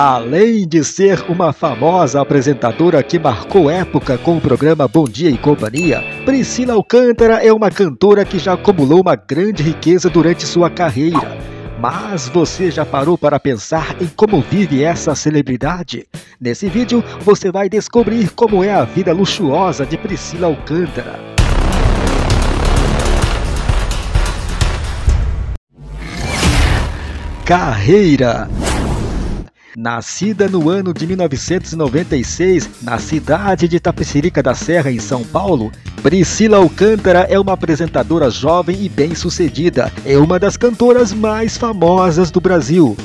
Além de ser uma famosa apresentadora que marcou época com o programa Bom Dia e Companhia, Priscila Alcântara é uma cantora que já acumulou uma grande riqueza durante sua carreira. Mas você já parou para pensar em como vive essa celebridade? Nesse vídeo você vai descobrir como é a vida luxuosa de Priscila Alcântara. Carreira Nascida no ano de 1996, na cidade de Tapecerica da Serra, em São Paulo, Priscila Alcântara é uma apresentadora jovem e bem-sucedida. É uma das cantoras mais famosas do Brasil.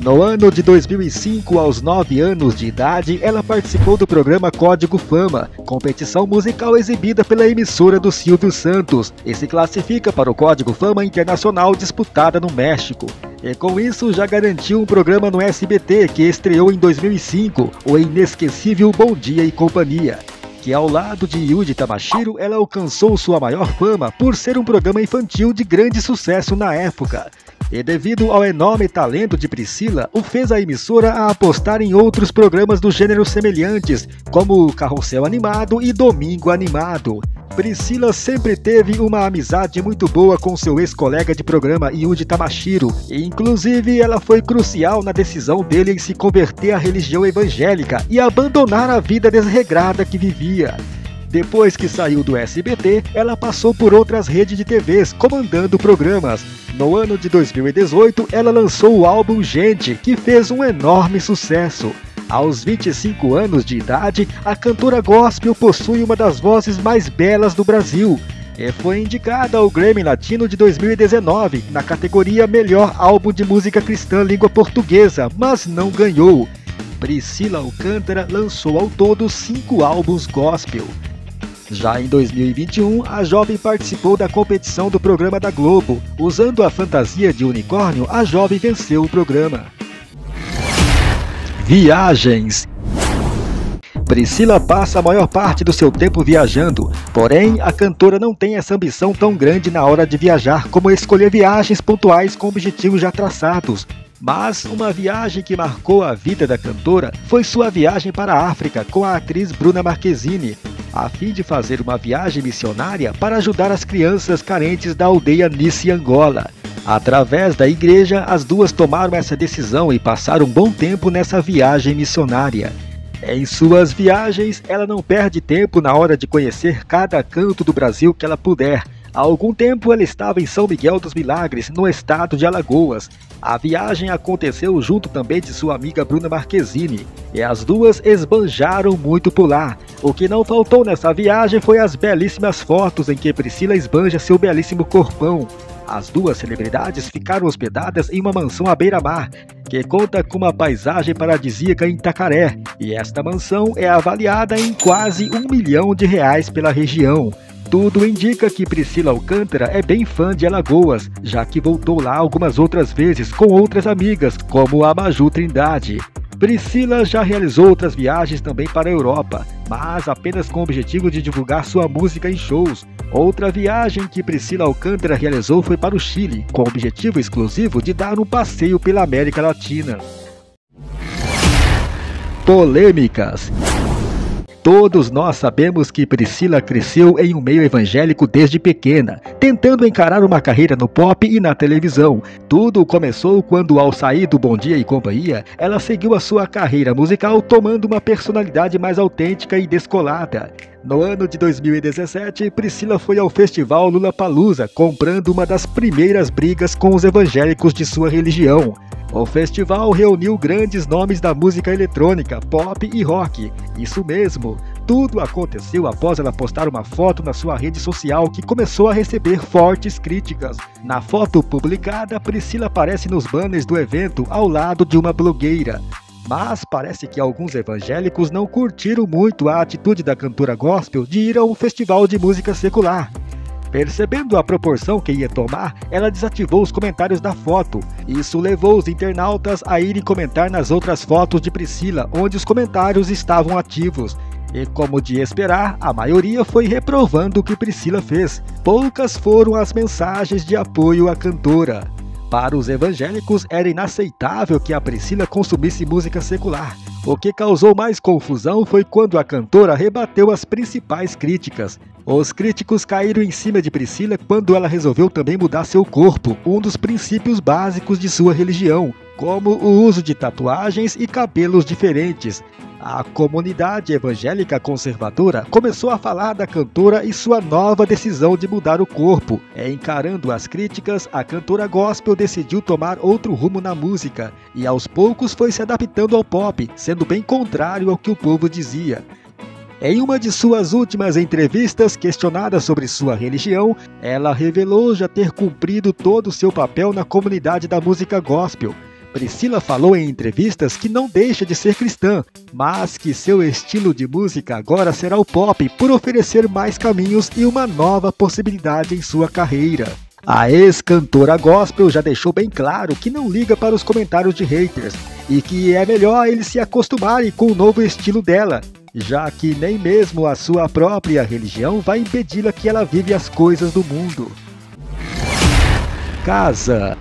No ano de 2005, aos 9 anos de idade, ela participou do programa Código Fama, competição musical exibida pela emissora do Silvio Santos, e se classifica para o Código Fama Internacional disputada no México. E com isso já garantiu um programa no SBT que estreou em 2005, o inesquecível Bom Dia e Companhia. Que ao lado de Yuji Tamashiro, ela alcançou sua maior fama por ser um programa infantil de grande sucesso na época. E devido ao enorme talento de Priscila, o fez a emissora a apostar em outros programas do gênero semelhantes, como Carrossel Animado e Domingo Animado. Priscila sempre teve uma amizade muito boa com seu ex-colega de programa Yuji Tamashiro, e inclusive ela foi crucial na decisão dele em se converter à religião evangélica e abandonar a vida desregrada que vivia. Depois que saiu do SBT, ela passou por outras redes de TVs, comandando programas. No ano de 2018, ela lançou o álbum Gente, que fez um enorme sucesso. Aos 25 anos de idade, a cantora gospel possui uma das vozes mais belas do Brasil. E foi indicada ao Grammy Latino de 2019 na categoria Melhor Álbum de Música Cristã Língua Portuguesa, mas não ganhou. Priscila Alcântara lançou ao todo cinco álbuns gospel. Já em 2021, a jovem participou da competição do programa da Globo. Usando a fantasia de unicórnio, a jovem venceu o programa. Viagens Priscila passa a maior parte do seu tempo viajando, porém a cantora não tem essa ambição tão grande na hora de viajar como escolher viagens pontuais com objetivos já traçados. Mas uma viagem que marcou a vida da cantora foi sua viagem para a África com a atriz Bruna Marquezine, a fim de fazer uma viagem missionária para ajudar as crianças carentes da aldeia Nice, Angola. Através da igreja, as duas tomaram essa decisão e passaram um bom tempo nessa viagem missionária. Em suas viagens, ela não perde tempo na hora de conhecer cada canto do Brasil que ela puder. Há algum tempo ela estava em São Miguel dos Milagres, no estado de Alagoas. A viagem aconteceu junto também de sua amiga Bruna Marquezine, e as duas esbanjaram muito por lá. O que não faltou nessa viagem foi as belíssimas fotos em que Priscila esbanja seu belíssimo corpão. As duas celebridades ficaram hospedadas em uma mansão à beira-mar, que conta com uma paisagem paradisíaca em Itacaré, e esta mansão é avaliada em quase um milhão de reais pela região. Tudo indica que Priscila Alcântara é bem fã de Alagoas, já que voltou lá algumas outras vezes com outras amigas, como a Maju Trindade. Priscila já realizou outras viagens também para a Europa, mas apenas com o objetivo de divulgar sua música em shows. Outra viagem que Priscila Alcântara realizou foi para o Chile, com o objetivo exclusivo de dar um passeio pela América Latina. Polêmicas Todos nós sabemos que Priscila cresceu em um meio evangélico desde pequena, tentando encarar uma carreira no pop e na televisão. Tudo começou quando, ao sair do Bom Dia e Companhia, ela seguiu a sua carreira musical tomando uma personalidade mais autêntica e descolada. No ano de 2017, Priscila foi ao festival Lula Palusa, comprando uma das primeiras brigas com os evangélicos de sua religião. O festival reuniu grandes nomes da música eletrônica, pop e rock. Isso mesmo, tudo aconteceu após ela postar uma foto na sua rede social que começou a receber fortes críticas. Na foto publicada, Priscila aparece nos banners do evento ao lado de uma blogueira. Mas parece que alguns evangélicos não curtiram muito a atitude da cantora gospel de ir a um festival de música secular. Percebendo a proporção que ia tomar, ela desativou os comentários da foto. Isso levou os internautas a irem comentar nas outras fotos de Priscila, onde os comentários estavam ativos. E como de esperar, a maioria foi reprovando o que Priscila fez. Poucas foram as mensagens de apoio à cantora. Para os evangélicos, era inaceitável que a Priscila consumisse música secular. O que causou mais confusão foi quando a cantora rebateu as principais críticas. Os críticos caíram em cima de Priscila quando ela resolveu também mudar seu corpo, um dos princípios básicos de sua religião, como o uso de tatuagens e cabelos diferentes. A comunidade evangélica conservadora começou a falar da cantora e sua nova decisão de mudar o corpo. Encarando as críticas, a cantora gospel decidiu tomar outro rumo na música e aos poucos foi se adaptando ao pop, sendo bem contrário ao que o povo dizia. Em uma de suas últimas entrevistas, questionada sobre sua religião, ela revelou já ter cumprido todo o seu papel na comunidade da música gospel. Priscila falou em entrevistas que não deixa de ser cristã, mas que seu estilo de música agora será o pop por oferecer mais caminhos e uma nova possibilidade em sua carreira. A ex-cantora gospel já deixou bem claro que não liga para os comentários de haters e que é melhor eles se acostumarem com o novo estilo dela, já que nem mesmo a sua própria religião vai impedi-la que ela vive as coisas do mundo. Casa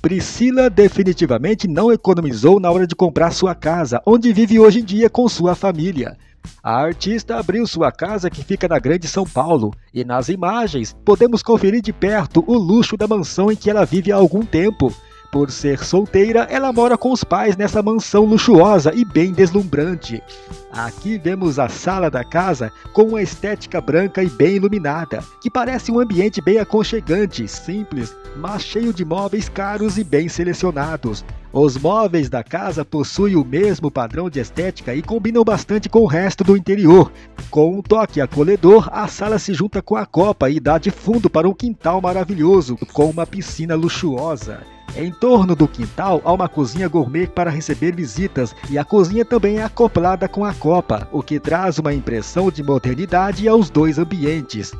Priscila definitivamente não economizou na hora de comprar sua casa, onde vive hoje em dia com sua família. A artista abriu sua casa que fica na Grande São Paulo, e nas imagens podemos conferir de perto o luxo da mansão em que ela vive há algum tempo. Por ser solteira, ela mora com os pais nessa mansão luxuosa e bem deslumbrante. Aqui vemos a sala da casa com uma estética branca e bem iluminada, que parece um ambiente bem aconchegante, simples, mas cheio de móveis caros e bem selecionados. Os móveis da casa possuem o mesmo padrão de estética e combinam bastante com o resto do interior. Com um toque acolhedor, a sala se junta com a copa e dá de fundo para um quintal maravilhoso, com uma piscina luxuosa. Em torno do quintal há uma cozinha gourmet para receber visitas e a cozinha também é acoplada com a copa, o que traz uma impressão de modernidade aos dois ambientes.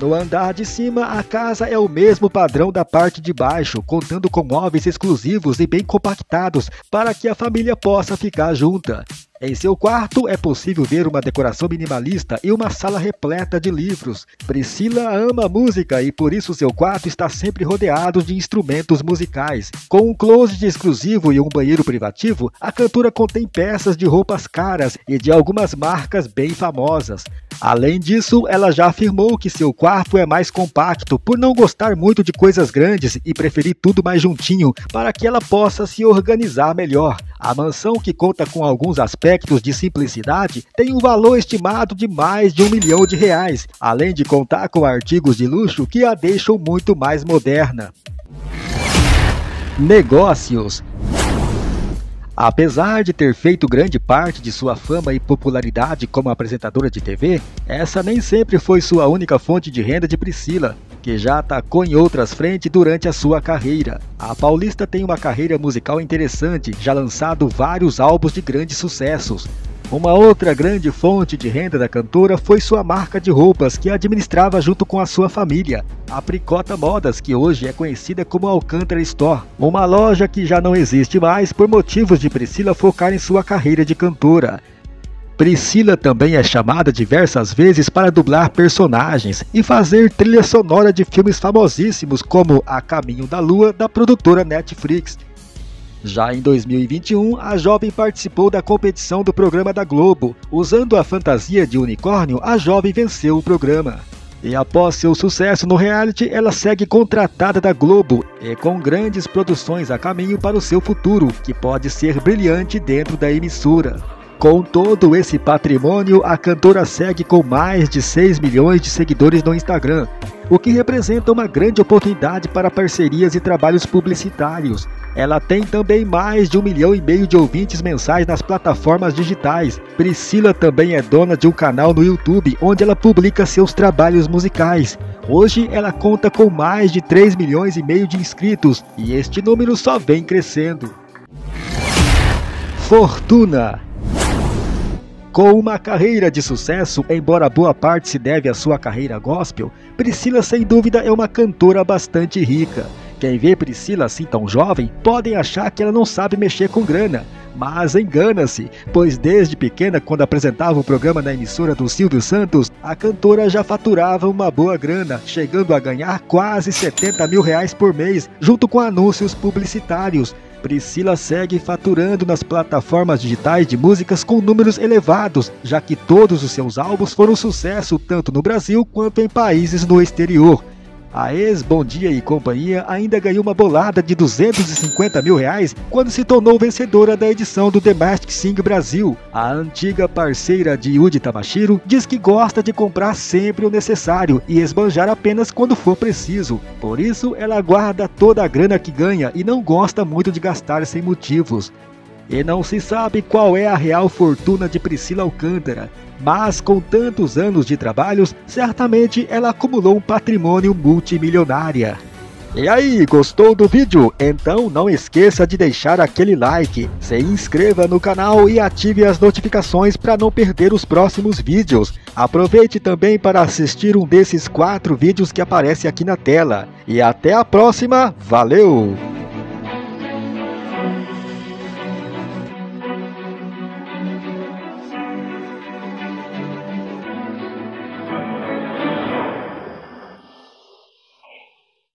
No andar de cima, a casa é o mesmo padrão da parte de baixo, contando com móveis exclusivos e bem compactados para que a família possa ficar junta. Em seu quarto é possível ver uma decoração minimalista e uma sala repleta de livros. Priscila ama música e por isso seu quarto está sempre rodeado de instrumentos musicais. Com um closet exclusivo e um banheiro privativo, a cantora contém peças de roupas caras e de algumas marcas bem famosas. Além disso, ela já afirmou que seu quarto é mais compacto por não gostar muito de coisas grandes e preferir tudo mais juntinho para que ela possa se organizar melhor. A mansão, que conta com alguns aspectos de simplicidade, tem um valor estimado de mais de um milhão de reais, além de contar com artigos de luxo que a deixam muito mais moderna. Negócios Apesar de ter feito grande parte de sua fama e popularidade como apresentadora de TV, essa nem sempre foi sua única fonte de renda de Priscila que já atacou em outras frentes durante a sua carreira. A paulista tem uma carreira musical interessante, já lançado vários álbuns de grandes sucessos. Uma outra grande fonte de renda da cantora foi sua marca de roupas que administrava junto com a sua família, a Pricota Modas, que hoje é conhecida como Alcântara Store, uma loja que já não existe mais por motivos de Priscila focar em sua carreira de cantora. Priscila também é chamada diversas vezes para dublar personagens e fazer trilha sonora de filmes famosíssimos como A Caminho da Lua, da produtora Netflix. Já em 2021, a jovem participou da competição do programa da Globo. Usando a fantasia de unicórnio, a jovem venceu o programa. E após seu sucesso no reality, ela segue contratada da Globo e com grandes produções a caminho para o seu futuro, que pode ser brilhante dentro da emissora. Com todo esse patrimônio, a cantora segue com mais de 6 milhões de seguidores no Instagram, o que representa uma grande oportunidade para parcerias e trabalhos publicitários. Ela tem também mais de um milhão e meio de ouvintes mensais nas plataformas digitais. Priscila também é dona de um canal no YouTube onde ela publica seus trabalhos musicais. Hoje ela conta com mais de 3 milhões e meio de inscritos e este número só vem crescendo. Fortuna com uma carreira de sucesso, embora boa parte se deve à sua carreira gospel, Priscila sem dúvida é uma cantora bastante rica. Quem vê Priscila assim tão jovem podem achar que ela não sabe mexer com grana, Mas engana-se, pois desde pequena, quando apresentava o programa na emissora do Silvio Santos, a cantora já faturava uma boa grana, chegando a ganhar quase 70 mil reais por mês, junto com anúncios publicitários. Priscila segue faturando nas plataformas digitais de músicas com números elevados, já que todos os seus álbuns foram sucesso tanto no Brasil quanto em países no exterior. A ex Bom Dia e Companhia ainda ganhou uma bolada de 250 mil reais quando se tornou vencedora da edição do The Sing Brasil. A antiga parceira de Yudi Tamashiro diz que gosta de comprar sempre o necessário e esbanjar apenas quando for preciso. Por isso, ela guarda toda a grana que ganha e não gosta muito de gastar sem motivos. E não se sabe qual é a real fortuna de Priscila Alcântara, mas com tantos anos de trabalhos, certamente ela acumulou um patrimônio multimilionária. E aí, gostou do vídeo? Então não esqueça de deixar aquele like, se inscreva no canal e ative as notificações para não perder os próximos vídeos. Aproveite também para assistir um desses quatro vídeos que aparece aqui na tela. E até a próxima, valeu!